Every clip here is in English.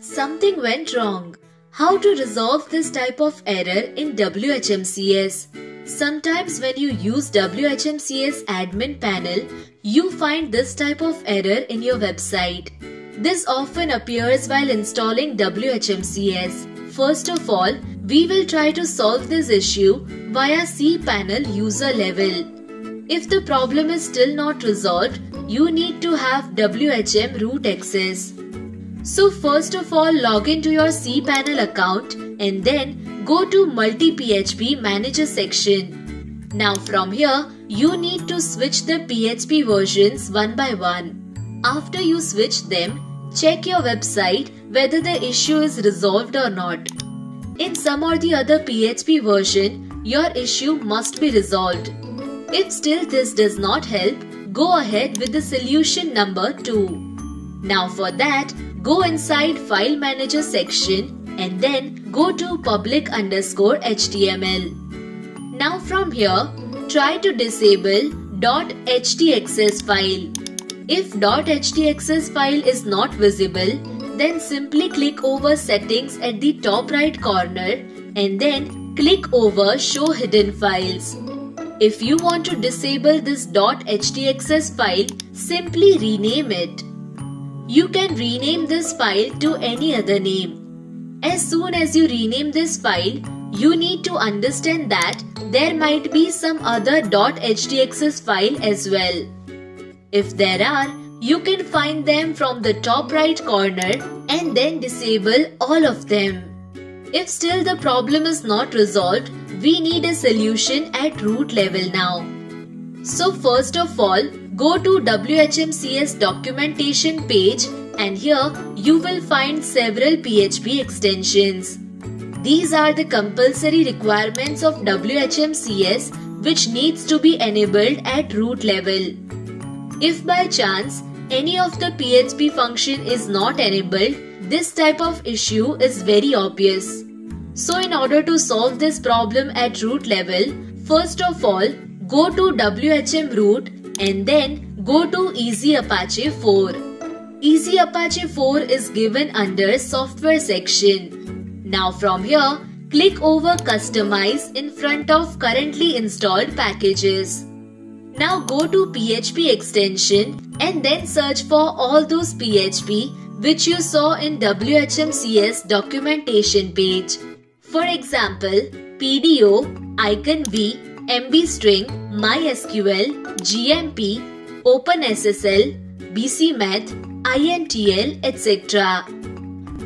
something went wrong. How to resolve this type of error in WHMCS? Sometimes when you use WHMCS admin panel, you find this type of error in your website. This often appears while installing WHMCS. First of all, we will try to solve this issue via cPanel user level. If the problem is still not resolved, you need to have WHM root access. So first of all log into your cPanel account and then go to multi-PHP manager section. Now from here, you need to switch the PHP versions one by one. After you switch them, check your website whether the issue is resolved or not. In some or the other PHP version, your issue must be resolved. If still this does not help, go ahead with the solution number 2. Now for that, go inside file manager section and then go to public underscore html. Now from here, try to disable .htaccess file. If .htaccess file is not visible, then simply click over settings at the top right corner and then click over show hidden files. If you want to disable this .htaccess file, simply rename it. You can rename this file to any other name. As soon as you rename this file, you need to understand that there might be some other .htaccess file as well. If there are, you can find them from the top right corner and then disable all of them. If still the problem is not resolved, we need a solution at root level now. So first of all, go to WHMCS documentation page and here you will find several PHP extensions. These are the compulsory requirements of WHMCS which needs to be enabled at root level. If by chance any of the PHP function is not enabled, this type of issue is very obvious. So in order to solve this problem at root level, first of all, go to WHM root and then go to Easy Apache 4. Easy Apache 4 is given under software section. Now from here, click over customize in front of currently installed packages. Now go to PHP extension and then search for all those PHP which you saw in WHMCS documentation page. For example, PDO, Icon IconV, MBString, MySQL, GMP, OpenSSL, BCMath, INTL, etc.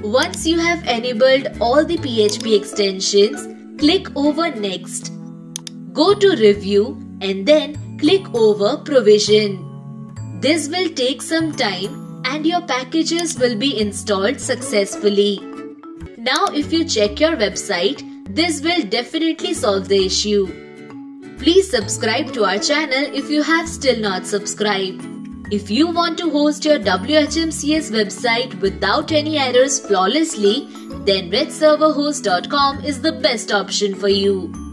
Once you have enabled all the PHP extensions, click over Next. Go to Review and then click over Provision. This will take some time and your packages will be installed successfully. Now if you check your website, this will definitely solve the issue. Please subscribe to our channel if you have still not subscribed. If you want to host your WHMCS website without any errors flawlessly, then redserverhost.com is the best option for you.